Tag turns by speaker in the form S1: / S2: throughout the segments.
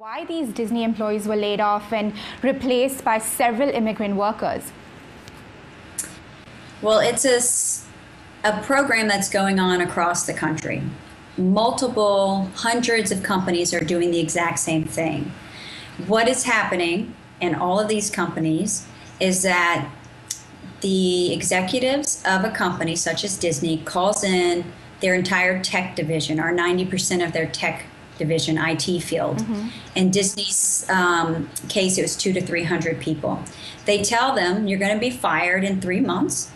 S1: Why these Disney employees were laid off and replaced by several immigrant workers?
S2: Well, it's a, a program that's going on across the country. Multiple hundreds of companies are doing the exact same thing. What is happening in all of these companies is that the executives of a company such as Disney calls in their entire tech division or 90% of their tech division IT field. Mm-hmm. In Disney's um, case, it was two to 300 people. They tell them you're going to be fired in three months,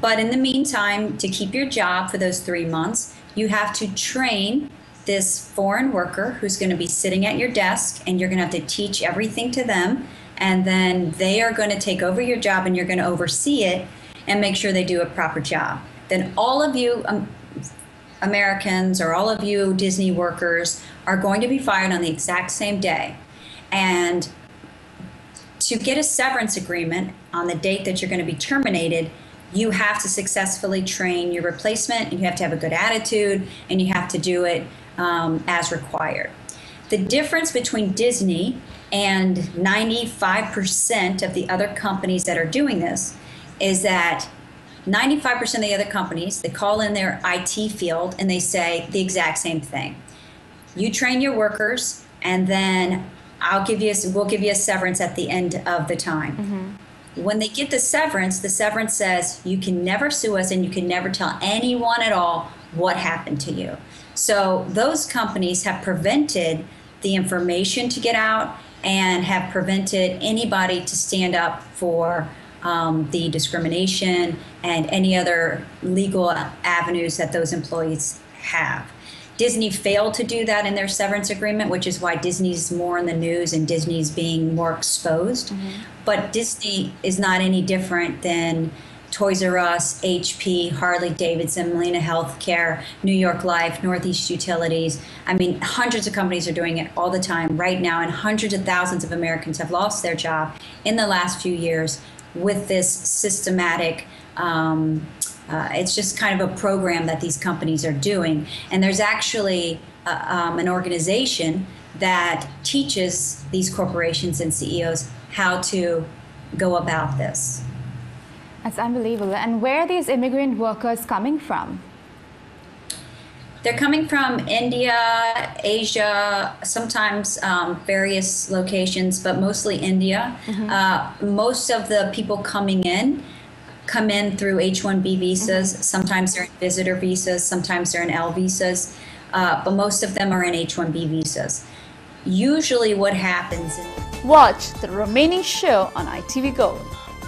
S2: but in the meantime, to keep your job for those three months, you have to train this foreign worker who's going to be sitting at your desk and you're going to have to teach everything to them. And then they are going to take over your job and you're going to oversee it and make sure they do a proper job. Then all of you, um, Americans or all of you Disney workers are going to be fired on the exact same day. And to get a severance agreement on the date that you're going to be terminated, you have to successfully train your replacement and you have to have a good attitude and you have to do it um, as required. The difference between Disney and 95% of the other companies that are doing this is that 95% of the other companies, they call in their IT field and they say the exact same thing. You train your workers, and then I'll give you a, we'll give you a severance at the end of the time. Mm-hmm. When they get the severance, the severance says you can never sue us and you can never tell anyone at all what happened to you. So those companies have prevented the information to get out and have prevented anybody to stand up for um, the discrimination and any other legal avenues that those employees have. Disney failed to do that in their severance agreement, which is why Disney's more in the news and Disney's being more exposed. Mm-hmm. But Disney is not any different than Toys R Us, HP, Harley Davidson, Molina Healthcare, New York Life, Northeast Utilities. I mean, hundreds of companies are doing it all the time right now, and hundreds of thousands of Americans have lost their job in the last few years with this systematic. Um, uh, it's just kind of a program that these companies are doing. And there's actually uh, um, an organization that teaches these corporations and CEOs how to go about this.
S1: That's unbelievable. And where are these immigrant workers coming from?
S2: They're coming from India, Asia, sometimes um, various locations, but mostly India. Mm-hmm. Uh, most of the people coming in come in through H 1B visas. Mm-hmm. Sometimes they're in visitor visas, sometimes they're in L visas, uh, but most of them are in H 1B visas. Usually, what happens.
S3: Watch the remaining show on ITV Gold.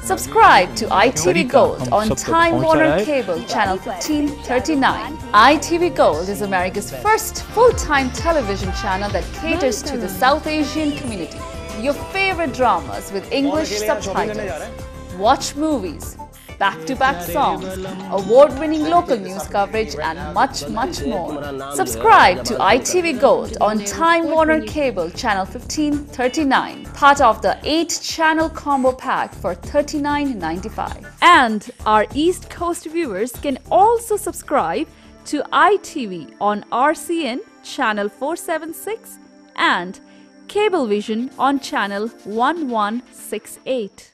S3: Subscribe to ITV Gold on Time Warner Cable Channel 1539. ITV Gold is America's first full-time television channel that caters to the South Asian community. Your favorite dramas with English subtitles. Watch movies, back-to-back songs, award-winning local news coverage and much, much more. Subscribe to ITV Gold on Time Warner Cable Channel 1539, part of the 8-channel combo pack for $39.95. And our East Coast viewers can also subscribe to ITV on RCN Channel 476 and Cablevision on Channel 1168.